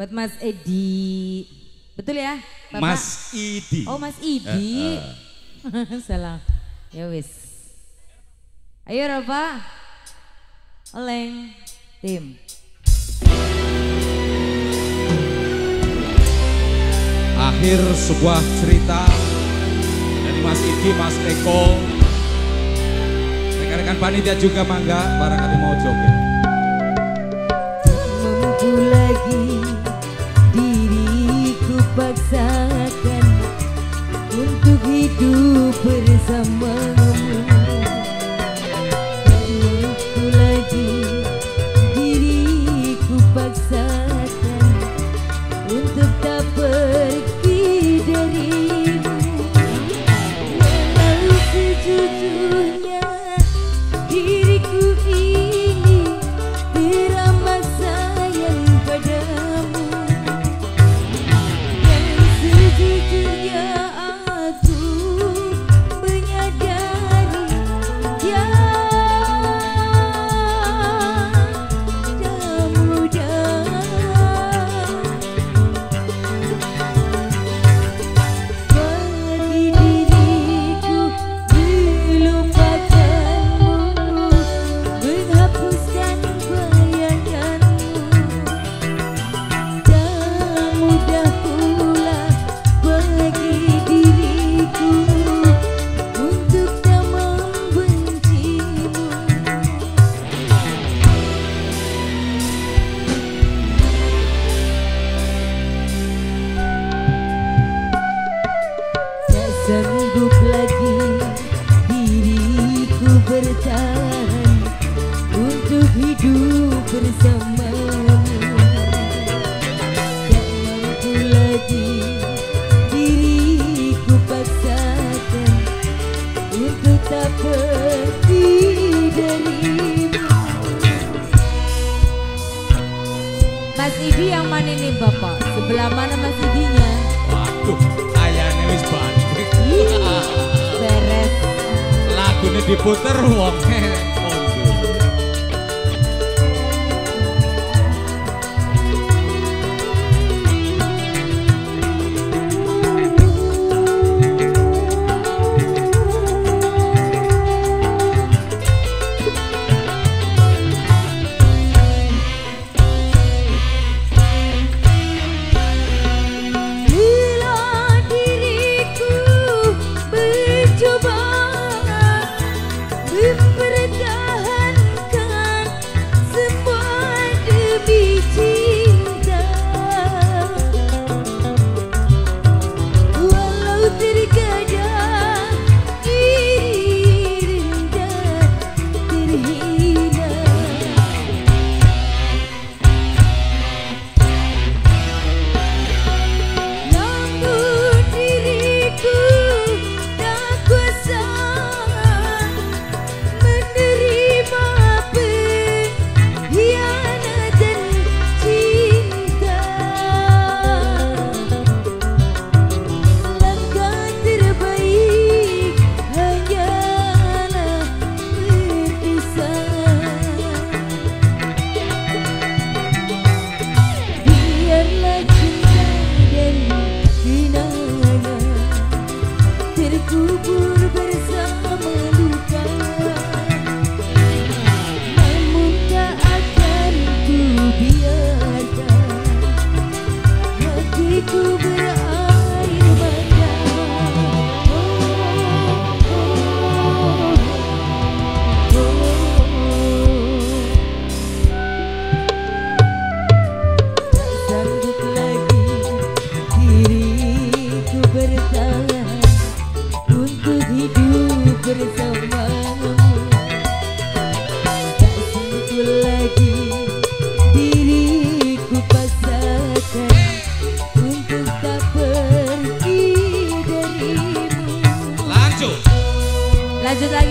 Buat Mas Edi. Betul ya? Bapak? Mas Idi. Oh Mas Idi. Uh, uh. Salah. Ya wis. Ayo Rafa. Oleng. Tim. Akhir sebuah cerita dari Mas Idi, Mas Eko. Rekan-rekan panitia juga mangga barangkali mau joget. Paksakan untuk hidup bersamamu. Bertahan Untuk hidup bersamamu Tak mampu lagi diriku paksakan Untuk tak pergi darimu Mas Idi yang mana nih Bapak? Sebelah mana Mas Idinya? Waduh, diputer wong. He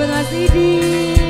Lanjut lagi